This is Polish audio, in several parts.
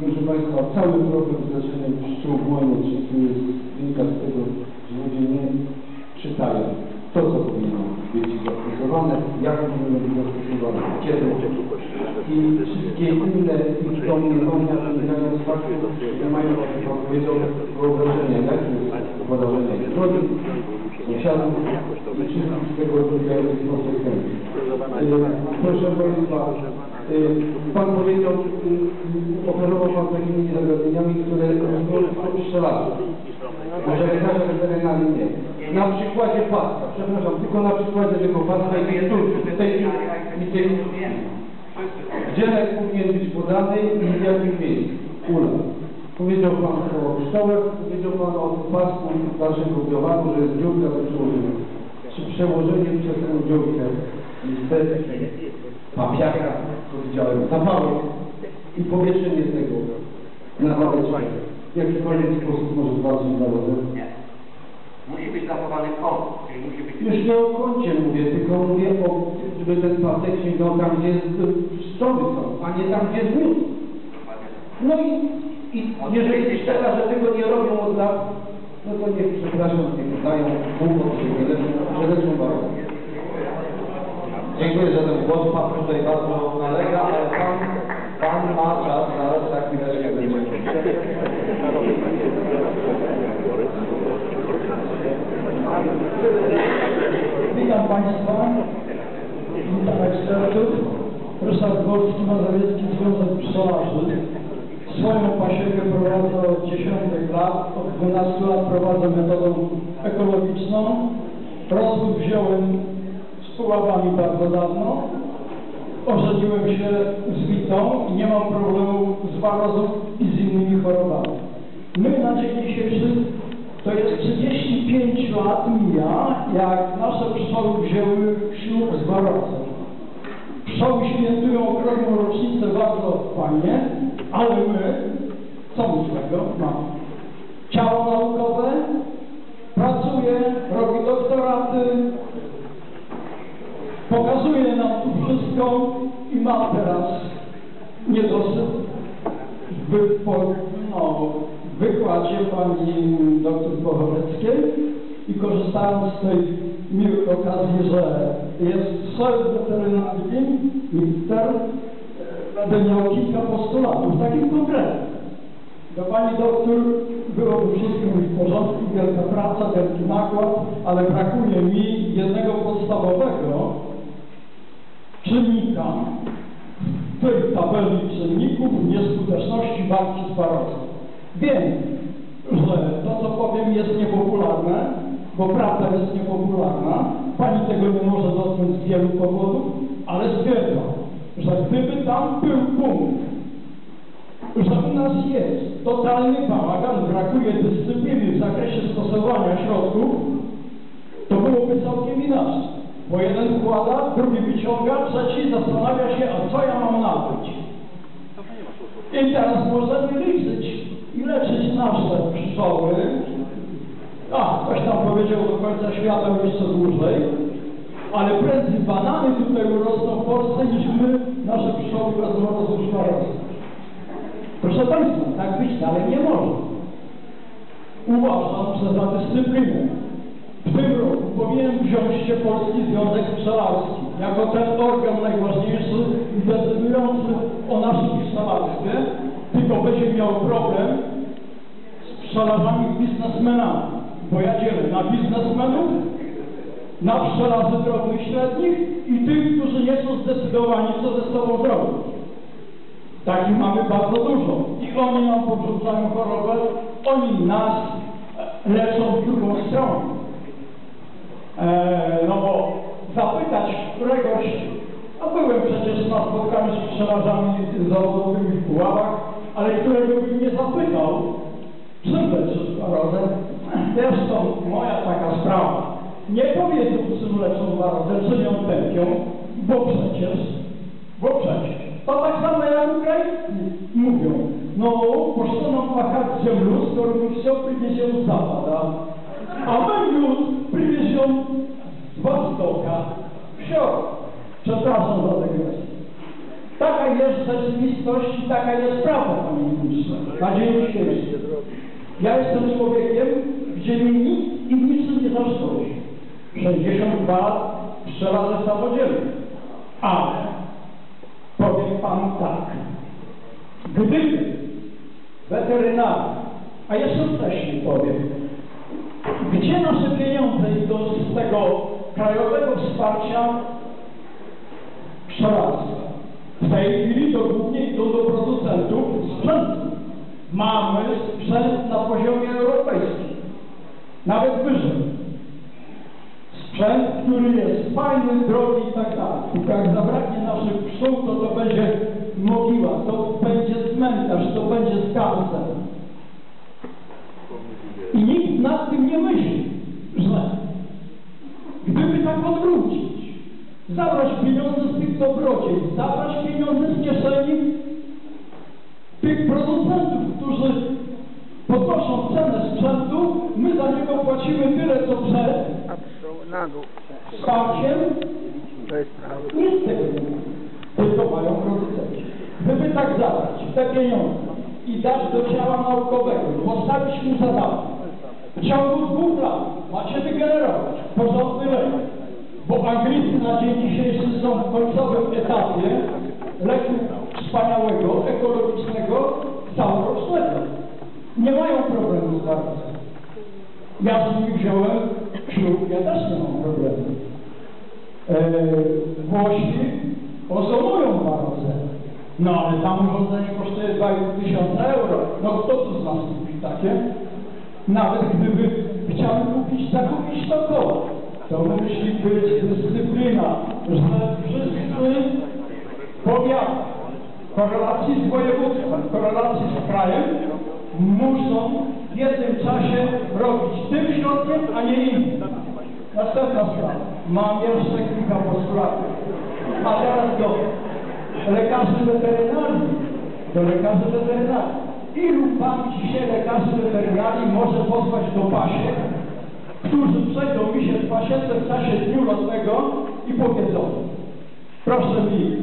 Proszę Państwa, cały problem leczenia pszczół błędów czy jest wynika z tego, że ludzie nie czytają to, co powinno być zastosowane, jak powinno być zastosowane, kiedy. I wszystkie inne domniemania wynikają z faktu, że mają, powiedział, wyobrażenia, jakie jest wyobrażenie strony, wszystkich z tego wynikających konsekwencji. Y, Proszę Państwa, y, Pan powiedział, y, operował Pan takimi zagadnieniami, które są strzelały. Może lekarze weterynarii nie. Na przykładzie paska, przepraszam, tylko na przykładzie tego paska i tej i tej, gdzie lek powinien być podany i w jakim miejscu? Ula. Powiedział Pan o kształach, powiedział Pan o pasku dalszego biowaru, że jest dziurka do przełożenia. Czy przełożenie przez tę dziurkę niestety papiaka, powiedziałem, zapałek i powieszenie tego na waleczkę w jakikolwiek sposób może zwalczyć narodem? Nie. Musi być zachowany kąt, czyli musi być... Już nie o kącie mówię, tylko mówię o, żeby ten pasek sięgał tam, gdzie jest pszczoły są, a nie tam, gdzie jest miód. No i, i jeżeli szczera, że tego nie robią od lat, no to niech, przepraszam, niech dają pół, że nie leczą, że leczą bardzo. Dziękuję za ten głos. Pan tutaj bardzo nalega, ale pan, pan ma czas zaraz za chwileczkę będzie. Witam Państwa, witam ekspertów. Ryszard Wolski, Mazowiecki Związek Pszczelarzy. Swoją pasiekę prowadzę od dziesiątek lat, od 12 lat prowadzę metodą ekologiczną. Rozwód wziąłem z puławami bardzo dawno. Ożeniłem się z Witą i nie mam problemu z warozą i z innymi chorobami. My na dzień dzisiejszy to jest 35 lat mija, jak nasze pszczoły wzięły ślub z warozą. Pszczoły świętują ogromną rocznicę bardzo fajnie, ale my, co my z tego mamy? Ciało naukowe, pracuje, robi doktoraty, pokazuje nam tu wszystko i ma teraz niedosyt w, no, w wykładzie pani doktor Bochoweckiej i korzystając z tej miłej okazji, że jest szef weterynarii, minister, e, będę miał kilka postulatów, takich konkretnych. Do pani doktor byłoby wszystko w porządku, wielka praca, wielki nakład, ale brakuje mi jednego podstawowego czynnika w tej tabeli czynników nieskuteczności walki z. Wiem, że to, co powiem, jest niepopularne, bo prawda jest niepopularna. Pani tego nie może dotknąć z wielu powodów, ale stwierdzam, że gdyby tam był punkt, że nas jest totalny bałagan, brakuje dyscypliny w zakresie stosowania środków, to byłoby całkiem inaczej. Bo jeden wkłada, drugi wyciąga, trzeci zastanawia się, a co ja mam nabyć. I teraz możemy liczyć i leczyć nasze pszczoły. A, ktoś tam powiedział do końca świata jeszcze dłużej, ale prędzej banany tutaj urosną w Polsce niż my, nasze pszczoły wezmą rozruszna Proszę Państwa, tak być dalej nie może. Uważam, że za dyscyplinę w tym roku powinien wziąć się Polski Związek Pszczelarski jako ten organ najważniejszy decydujący o naszym pszczelarstwie, tylko będzie miał problem z pszczelarzami biznesmenami, bo ja dzielę na biznesmenów, na pszczelarzy drobnych, średnich i tych, którzy nie są zdecydowani, co ze sobą zrobić. Takich mamy bardzo dużo. I oni nam podrzucają chorobę, oni nas e, leczą w drugą stronę. Eee, no bo zapytać któregoś, a byłem przecież na spotkaniu z pszczelarzami zawodowymi w Puławach, ale którego bym nie zapytał, czym leczysz parozę? Zresztą moja taka sprawa. Nie powiedzą, czym leczą parozę, czy ją tępią, bo przecież, bo przecież. Popatrz tam na jak ukraińscy mówią. No, proszę nam pachać się luz, który mi się przywieził z zapada. A my luz przywiezią z wostoka. Wsio. Przepraszam za dygresję. Taka jest rzeczywistość i taka jest prawda, panie ministrze. Na dzień dzisiejszy. Ja jestem człowiekiem, gdzie mi nikt i niczym nie zaszkodzi. 62 trzy razy samodzielnie. Ale panu tak. Gdyby weterynaria, a jeszcze wcześniej powiem, gdzie nasze pieniądze idą z tego krajowego wsparcia pszczelarstwa? W tej chwili to głównie idą do producentów sprzętu. Mamy sprzęt na poziomie europejskim, nawet wyżej. Sprzęt, który jest fajny, drogi i tak dalej. Jak zabraknie naszych pszczół, to to będzie mogiła, to będzie cmentarz, to będzie skarcel. I nikt nad tym nie myśli, że gdyby tak odwrócić, zabrać pieniądze z tych dobrodziejstw, zabrać pieniądze z kieszeni tych producentów, którzy podnoszą cenę sprzętu, my za niego płacimy tyle, co przed Na dół. wsparciem, To jest prawo. nic z tego nie ma. Tylko mają producenci. Gdyby tak zabrać te pieniądze i dać do ciała naukowego, postawić mu zadanie, w ciągu dwóch lat macie wygenerować porządny lek, bo Anglicy na dzień dzisiejszy są w końcowym etapie leku wspaniałego, ekologicznego, całorocznego. Nie mają problemu z zarazem. Ja z nimi wziąłem ja też nie mam problemu. Eee, Włosi konsumują dwa razy. No ale tam urządzenie kosztuje 2,5 tysiąca euro. No kto tu z nas kupi takie? Nawet gdyby chciał kupić, zakupić to koło, to musi być dyscyplina, że wszyscy powiaty w korelacji z województwem, korelacji z krajem muszą w jednym czasie robić tym środkiem, a nie innym. Następna sprawa. Mam jeszcze kilka postulatów. A teraz do lekarzy weterynarii. Do lekarzy weterynarii. Ilu pan dzisiaj lekarzy weterynarii może posłać do pasiek, którzy przejdą mi się w pasiece w czasie dniu lotnego i powiedzą, proszę mi,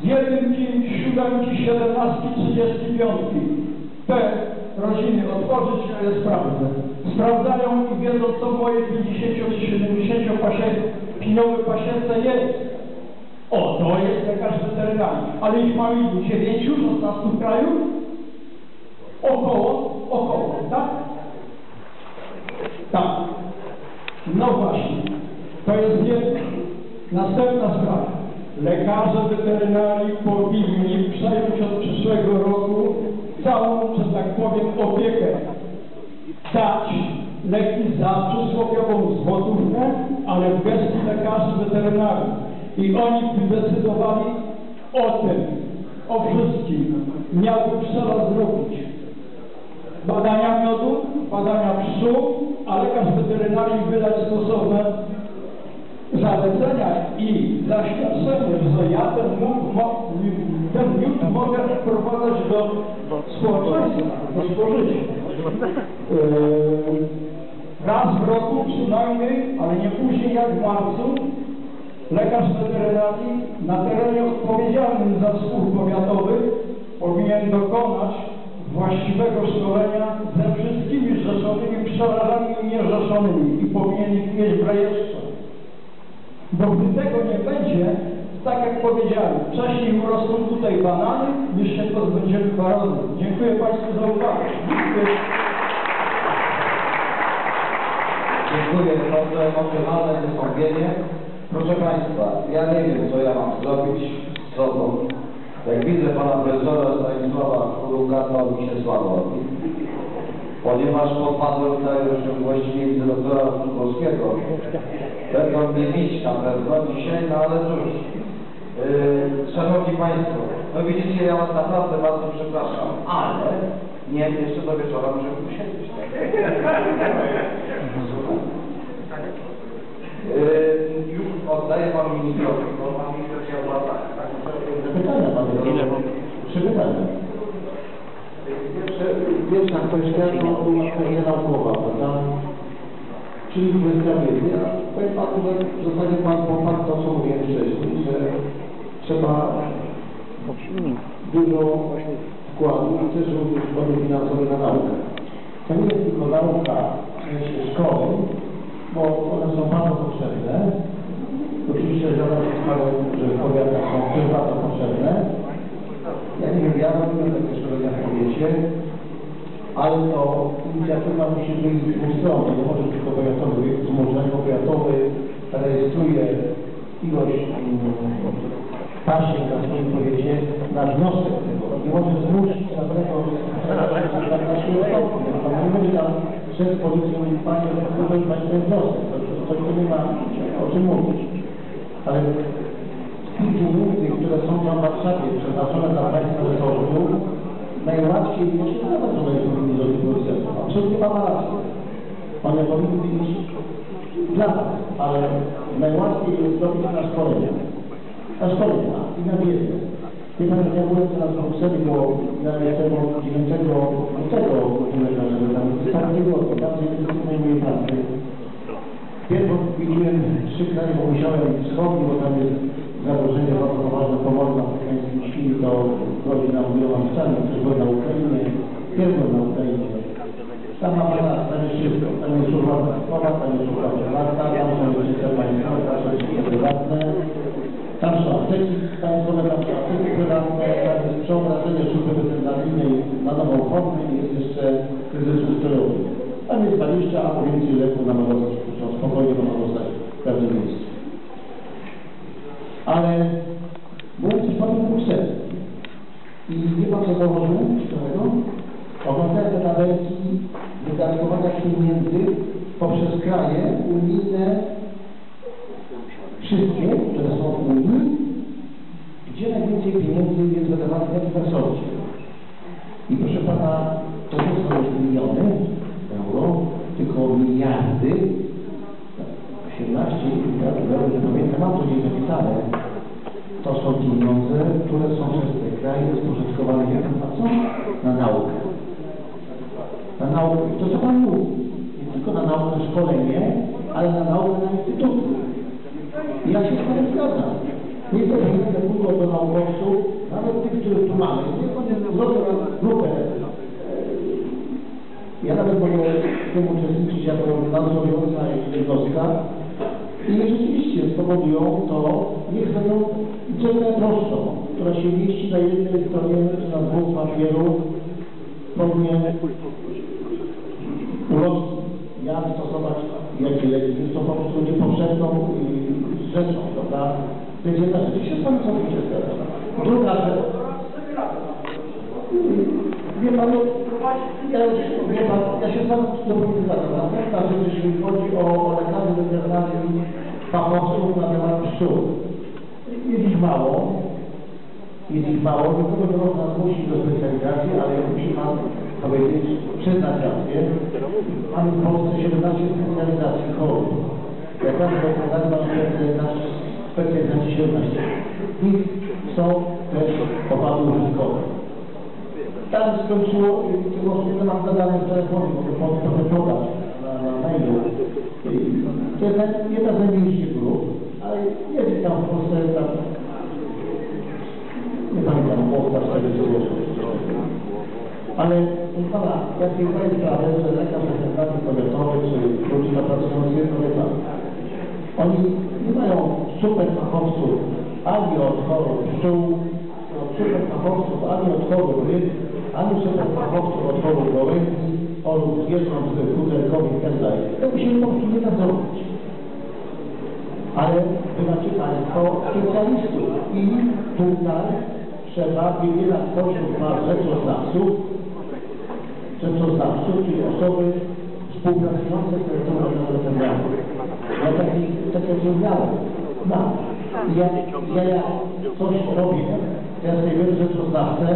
jedynki, siódemki, siedemnastki, trzydziestki piątki te rodziny otworzyć, ja je sprawdzę. Sprawdzają i wiedzą, co w mojej 50 czy 70 pasie, piniowej pasience jest. O, to jest lekarz weterynarii. Ale ich mamy ilu? 9, 16 w kraju? Około, około, tak? Tak. No właśnie. To jest jedna. Następna sprawa. Lekarze weterynarii powinni przejąć od przyszłego roku całą, że tak powiem, opiekę. Dać leki za przysłowiową złotówkę, ale w gestii lekarzy weterynarii. I oni decydowali o tym, o wszystkim. Miałby trzeba zrobić badania miodu, badania pszczół, a lekarz weterynarii wydać stosowne zalecenia i zaświadczenie, że ja ten miód, mo, ten mogę wprowadzać do społeczeństwa, do spożycia. Yy, raz w roku przynajmniej, ale nie później jak w marcu, lekarz weterynarii na terenie odpowiedzialnym za spór powiatowy powinien dokonać właściwego szkolenia ze wszystkimi zrzeszonymi pszczelarzami i niezrzeszonymi i powinien ich mieć w rejestrze. Bo gdy tego nie będzie, tak jak powiedziałem, wcześniej urosną tutaj banany, niż się pozbędziemy barozy. Dziękuję Państwu za uwagę. Dziękuję. Dziękuję bardzo emocjonalne wystąpienie. Proszę Państwa, ja nie wiem, co ja mam zrobić z sobą. Jak widzę Pana Profesora Stanisława Kuruka, to mi się słabo robi. Ponieważ podpadłem tej rozciągłości nie widzę doktora Szumkowskiego. Będą mnie bić na pewno dzisiaj, no ale cóż. Yy, Szanowni Państwo, no widzicie, ja Was naprawdę bardzo przepraszam, ale nie jeszcze do wieczora muszę tu siedzieć. Słuchaj. Yy, już oddaję Panu ministrowi, bo Pan minister chciał tak, tak, Pytania Panie. Trzy pytania. Pierwsza kwestia to była kwestia naukowa, prawda? Czyli kwestia wiedzy. Ja powiem Panu, że w zasadzie Pan poparł to, co mówiłem wcześniej. trzeba dużo wkładu i też również wkładu finansowe na naukę. To nie jest tylko nauka w sensie szkoły, bo one są bardzo potrzebne. Oczywiście zgadzam się z Panem, że w powiatach są też bardzo potrzebne. Ja nie wiem, ja robię takie szkolenia w powiecie, ale to inicjatywa musi być z dwóch stron. Nie może tylko powiatowy, zmuszenie powiatowy rejestruje ilość mm, pasien na swoim powiecie na wniosek tego. Nie może zmusić żadnego na nie będzie tam przed policją panie, wypełnić ten wniosek. To, to, nie ma o czym mówić. Ale pieniędzy, które są tam w Warszawie przeznaczone dla państwa resortu, najłatwiej nie powinni zrobić policjantów. Absolutnie pan ma rację. Powinny iść dla nas, ale najłatwiej jest zrobić na szkolenia. Na szkolenia i na wiedzę. Wie pan, ja byłem teraz w Brukseli, bo ja jestem od 9 lutego żeby tam stary tygodni, tam gdzie wykonuje mojej pracy. Pierwszy widziałem trzy kraje, bo musiałem wschodni, bo tam jest zagrożenie bardzo poważne pomocy afrykańskiej świni, nam wieloma rzeczami, też byłem na Ukrainie, pierwszy na Ukrainie. Tam ma pana, tam jest służba państwowa, jest służba prywatna, tam są rodzice państwowe, tam są rodzice prywatne, tam są apteki państwowe, tam są apteki prywatne, tam jest przeobrażenie służby weterynaryjnej na nową formę i jest jeszcze kryzys ustrojowy. Tam jest 20 albo więcej leków na są spokojnie można dostać w każdym miejscu. Ale byłem też panu w Brukseli. I wie pan co założyłem? Oglądałem te tabelki wydatkowania pieniędzy poprzez kraje unijne, wszystkie, które są w Unii, gdzie najwięcej pieniędzy jest wydawanych w resorcie. I proszę pana, to nie są już miliony euro, tylko miliardy, 18 miliardów euro, nie pamiętam, mam to gdzieś zapisane, to są pieniądze, które są przez te kraje spożytkowane jak na co? Na naukę. Na naukę. I to co Pan mówi. Nie tylko na naukę szkolenie, ale na naukę na instytuty. I ja się z Panem zgadzam. Nie że będę mówił do naukowców, nawet tych, których tu mamy. Nie zrobię grupę. Ja nawet mogę w tym uczestniczyć jako nadzorująca jednostka. I rzeczywiście spowodują to, niech będą dzielne prostą, która się mieści na jednej stronie na dwóch papieru, powinien ulotki, jak stosować jakie leki. Jest to po prostu niepowszechną y, rzeczą, prawda? To jest jedna rzecz. Się z Panem całkowicie zgadzam. Druga rzecz. Wie Pan, no, ja, wie pan, ja się z Panem całkowicie zgadzam. Następna rzecz, jeśli chodzi o, lekarzy weterynarii, fachowców na temat pszczół. Jest ich mało, jest ich mało, nikogo nie można zmusić do specjalizacji, ale jak musi Pan powiedzieć, przyznać rację, mamy w Polsce 17 specjalizacji chorób. Jak Pan weterynarii ma specjalizacji 17. I są też opady użytkowe. Tam skończyło, tego nie mam zadane w telefonie, bo to mogę podać na, na mailu. To jest jedna z najmniejszych grup, ale jest tam w Polsce tam, nie pamiętam, Polska 40 osób. Ale Pana, jak nie zdaję sprawę, że lekarz reprezentacji powiatowy czy rodzina pracujący jest powiatami. Oni nie mają super fachowców ani od chorób pszczół, super fachowców ani od chorób ryb, ani super fachowców od chorób gołębi, od zwierząt futerkowych i tak dalej. Tego się po prostu nie da zrobić. Ale wy macie Państwo specjalistów i tutaj trzeba wybierać spośród Was rzeczoznawców, rzeczoznawców, czyli osoby współpracujące z terytorium weterynarii. Ja taki, tak jak zrozumiałem, mam. Jak ja, ja coś robię, ja sobie biorę rzeczoznawcę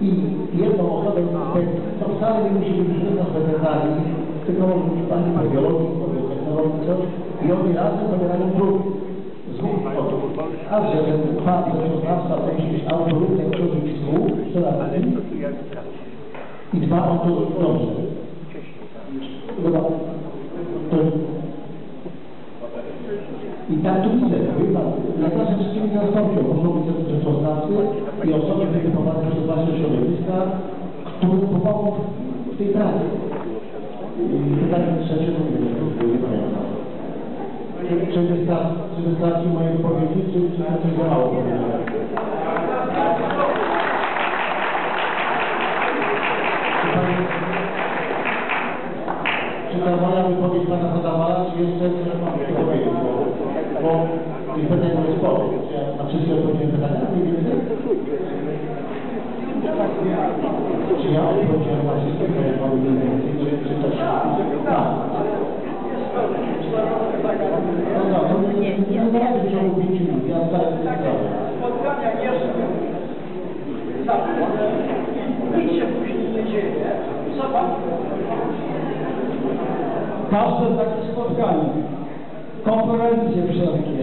i jedną osobę to wcale nie musi być żadna z weterynarii, tylko może być pani po biologii, po biotechnologii, coś i oni razem dobierają drugą. A że ten rzeczoznawca to musi być autorytet, który współ, przerażony i dba o to dobrze. Chyba to i tak tu widzę, lekarze wszystkim nie nastąpią, muszą być rzeczoznawcy i osoby wytypowane przez wasze środowiska, które pomogą w tej pracy. I pytanie trzecie, to nie wiem. Czy, czy, wystarczy, czy wystarczy moje wypowiedzi, czy, czy to coś za mało? Czy, ta moja wypowiedź Pana zadawała, czy jeszcze coś mam powiedzieć? Bo, bo tych pytań jest sporo. Ja na wszystkie odpowiedziałem pytania? Mniej więcej? Czy ja odpowiedziałem na wszystkie pytania Panu mniej więcej? Czy, czy też? Tak. No tak, to nie, nie, nie zależy w ciągu pięciu minut. Ja zdaję sobie sprawę. spotkania mieszkań zapisane i nic się później nie dzieje. Co pan? Każde takie spotkanie, konferencje wszelkie,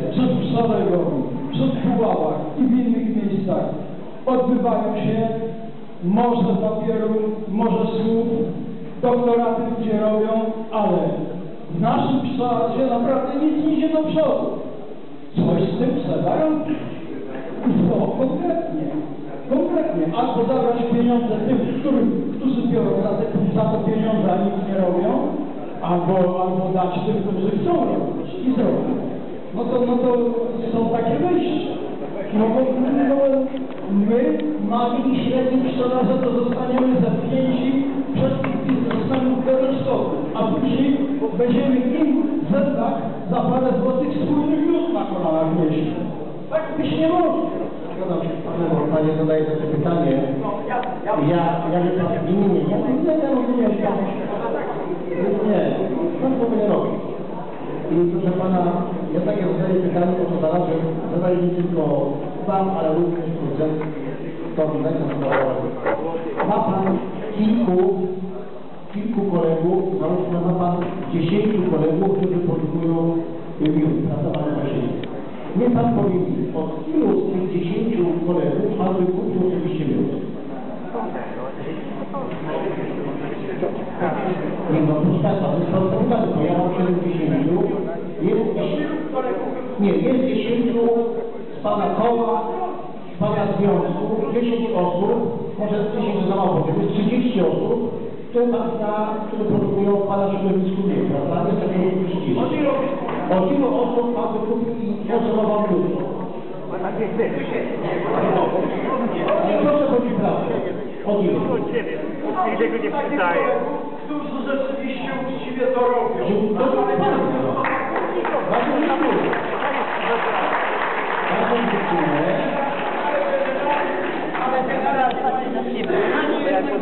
Szeregowi, czy w Puławach i w innych miejscach odbywają się może papieru, może słów, doktoraty ludzie robią, ale w naszym kształcie naprawdę nic nie idzie do przodu. Coś z tym trzeba robić. To konkretnie. Konkretnie. Albo zabrać pieniądze tym, którym, którzy biorą za, te, za to pieniądze, a nic nie robią, albo, albo dać tym, którzy chcą robić i zrobią. No to, no to są takie wyjścia. No bo no, my, mali i średni pszczelarze, to zostaniemy zepchnięci przez biznesmenów gorączkowych, a później będziemy im zębach za parę złotych wspólnych lód na kolanach nieść. Tak być nie może. Panie zadaje takie pytanie. No, ja, ja, Ja, ja bym tak, nie, nie, nie, ja nie, nie, ja rozumiem, ja nie, pan tego nie robi. I proszę Pana, ja takie zadaję pytanie, o co znalazłem, zadaję nie tylko Pan, ale również producentowi najpierw Ma Pan kilku, kilku kolegów, załóżmy ma Pan dziesięciu kolegów, którzy produkują Panie Wasilie? Nie Pan powie od ilu z tych dziesięciu kolegów Pan wykupił oczywiście miód? Nie no, Państwa, to jest proste bo ja mam 70, jest, nie, jest 10 z Pana koła, z Pana związku, 10 osób, może 10 za mało powiem, jest 30 osób, które Pan które produkują Pana środowisku miód, prawda? Jest takie 30. Od ilu osób Pan wykupił i miód? Ale proszę powiedzieć prawdę. Od ilu? Nigdy go nie przydaje. Którzy rzeczywiście uczciwie to robią. Bardzo. Dziękuję. Bardzo dziękuję.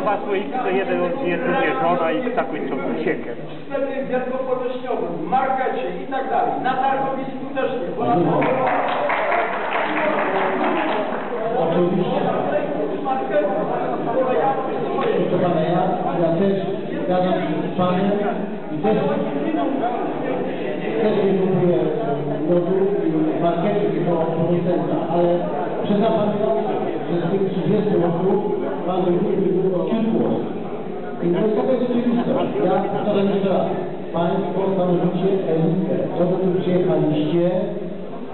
Dwa słoiki, jeden jest drugie żona i taką ciągle siekę. W sklepie wielkopowierzchniowym, w markecie i tak dalej. Na targowisku też nie. Oczywiście. Pana, ja, ja też zgadzam się z Panem i też, też nie kupuję miodu w markecie tylko producenta, ale przyzna Pan że z tych 30 osób Pan wykupił tylko kilku osób. I to jest taka rzeczywistość. Ja powtarzam jeszcze raz. Państwo stanowicie elitę. To, że tu przyjechaliście,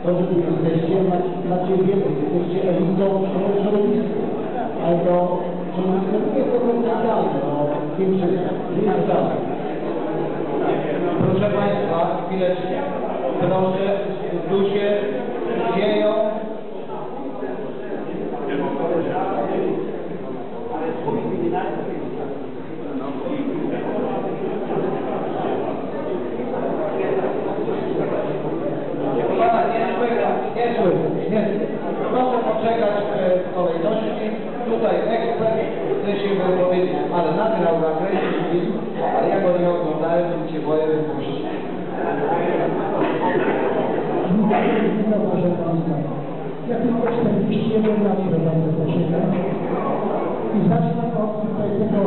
to, że tu jesteście, macie wiedzę, jesteście elitą w środowisku. Ale to Proszę Państwa, chwileczkę. Proszę, tu się dzieją. Pana nie słychać, nie słychać, nie słychać. Proszę poczekać e, w kolejności. Tutaj ekspert chce się wypowiedzieć, ale nagrał nakręcił film, ale ja go nie oglądałem, więc się boję wypuścić. Witam proszę Państwa. Ja tylko 41 lat prowadzę posiedzę i zacznę od tutaj tego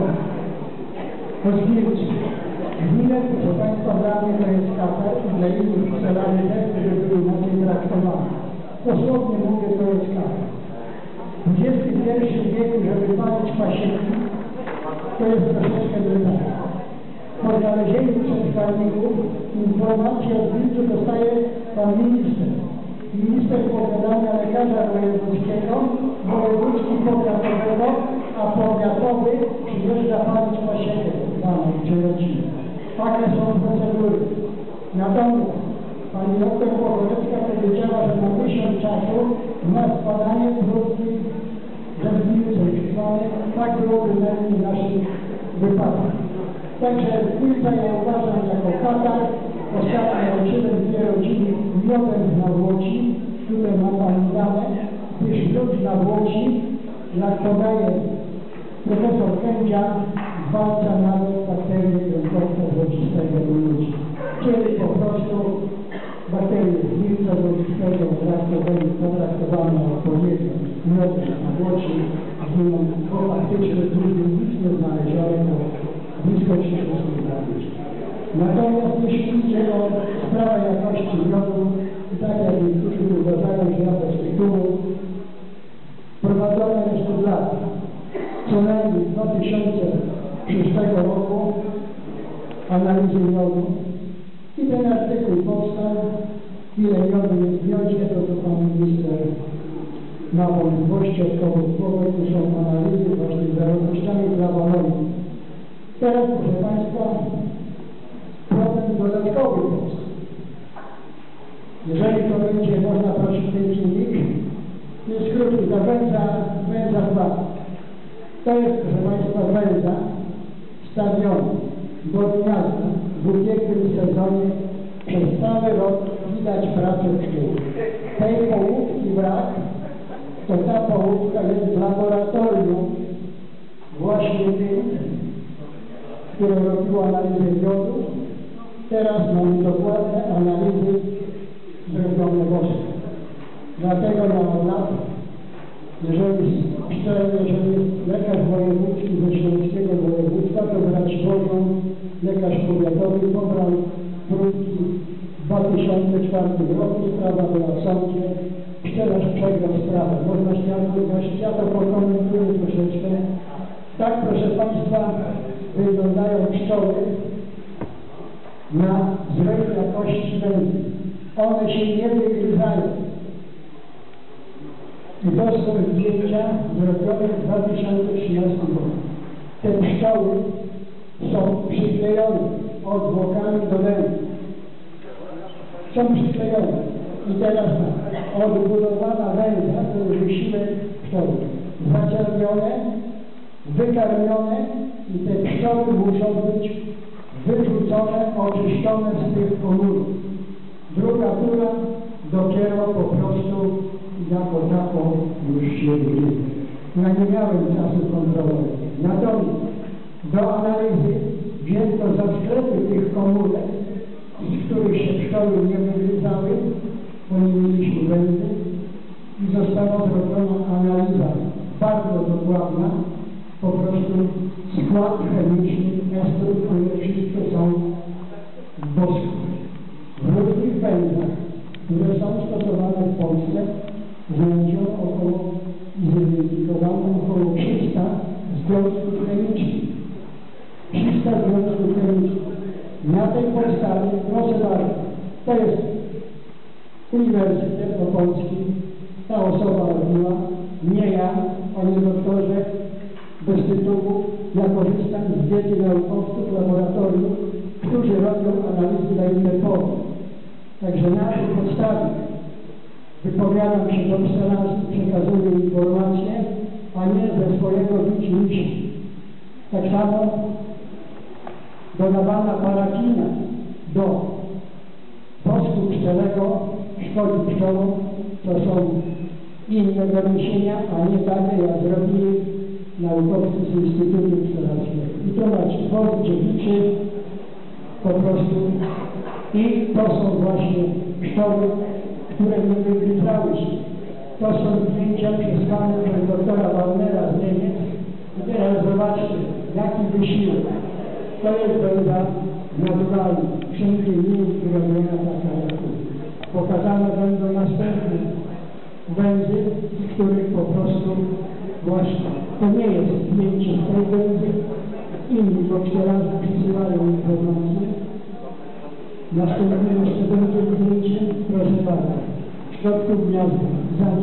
rozwinięcia. Gminek, proszę Państwa, dla mnie to jest kafel i dla innych pszczelarzy też, żeby były inaczej traktowane. Dosłownie mówię, to jest kafel. W XXI wieku, żeby palić pasieki, to jest troszeczkę wydaje. Po znalezieniu przez karników informację od widzu dostaje pan minister minister powiadania lekarza wojewódzkiego, wojewódzki powiatowego, a powiatowy przyjeżdża palić pasiekę daną, gdzie rodziny. Takie są procedury. Natomiast pani doktor Pogorecka powiedziała, że na miesiąc czasu na spadanie próbki zębnicy krwawy, tak było przynajmniej w naszych wypadkach. Także płyta ja uważam jako katar, Ostatnio uczyłem dwie rodziny miodem na Włoci. Tutaj ma Pani dane, gdyż lód na Włoci, jak podaje profesor Kędzia, zwalcza nawet bakterie gruntowe złocistego u ludzi. Czyli po prostu bakterie z wilca złocistego traktowane, potraktowane odpowiednio miodem na Włoci giną, bo faktycznie trudno nic nie znaleziono blisko 30 lat. Natomiast jeśli idzie o sprawę jakości miodu, tak jak niektórzy uważają, że ja bez tytułu, prowadzone jest od lat, co najmniej 2006 roku, analizy miodu i ten artykuł powstał, ile miodu jest w miodzie, to to pan minister ma wątpliwości odpowiedniowe, tu są analizy właśnie z zarodnościami plawanowymi. Teraz, proszę Państwa, dodatkowy powstał. Jeżeli to będzie, można prosić ten filmik, jest krótki, ta wędza, wędza 2. To jest, proszę Państwa, wędza stawiona do gniazda w ubiegłym sezonie przez cały rok widać pracę pszczół. Tej połówki brak, to ta połówka jest w laboratorium właśnie tym, które robiło analizę miodu. Teraz mamy dokładne analizy zrobione wosku. Dlatego na lat, jeżeli jeżeli lekarz wojewódzki ze Śląskiego Województwa, to brać Bożą, lekarz powiatowy pobrał próbki w 2004 roku, sprawa była w sądzie, Pszczelarz przegrał sprawę. Można śmiało ja to pokomentuję troszeczkę. Tak, proszę Państwa, wyglądają pszczoły na złej jakości węgli. One się nie wygryzają. I to są zdjęcia zrobione w 2013 roku. Te pszczoły są przyklejone odwłokami do węgli. Są przyklejone. I teraz tak, odbudowana wędza to jest wysiłek pszczoły. Zaczerwione, wykarmione i te pszczoły muszą być wyrzucone, oczyszczone z tych komórek. Druga tura dopiero po prostu jako taką już się wygrywa. Ja nie miałem czasu kontrolować. Natomiast do analizy wzięto za sklepy tych komórek, z których się pszczoły nie wygryzały, bo nie mieliśmy wędy i została zrobiona analiza bardzo dokładna, po prostu skład chemiczny, które wszystkie są w bosku. W różnych węglach, które są stosowane w Polsce, znaleziono około, zidentyfikowano około 300 związków chemicznych. 300 związków chemicznych. Na tej podstawie, proszę bardzo, to jest Uniwersytet Opolski, ta osoba robiła, nie ja, panie doktorze, bez tytułu, ja korzystam z wiedzy naukowców laboratorium, którzy robią analizy na inne powody. Także na tej podstawie wypowiadam się do ekscelencji, przekazuję informacje, a nie ze swojego widzimisię. Tak samo dodawana parakina do wosku pszczelego szkodzi pszczołom, to są inne doniesienia, a nie takie jak zrobili naukowcy z Instytutu Pszczelarskiego. I to macie dwóch dziewiczy po prostu i to są właśnie pszczoły, które nie wygryzały się. To są zdjęcia przesłane przez doktora Walnera z Niemiec. I teraz zobaczcie, jaki wysiłek. To jest węgla naturalna. Wszędzie nie jest wyrobiona taka tu. Pokazane będą następne węzy, z których po prostu właśnie to nie jest zdjęcie węzy. Inni doktoralni przysyłają informacje. Następne jeszcze będzie zdjęcie, proszę bardzo, w środku gniazda.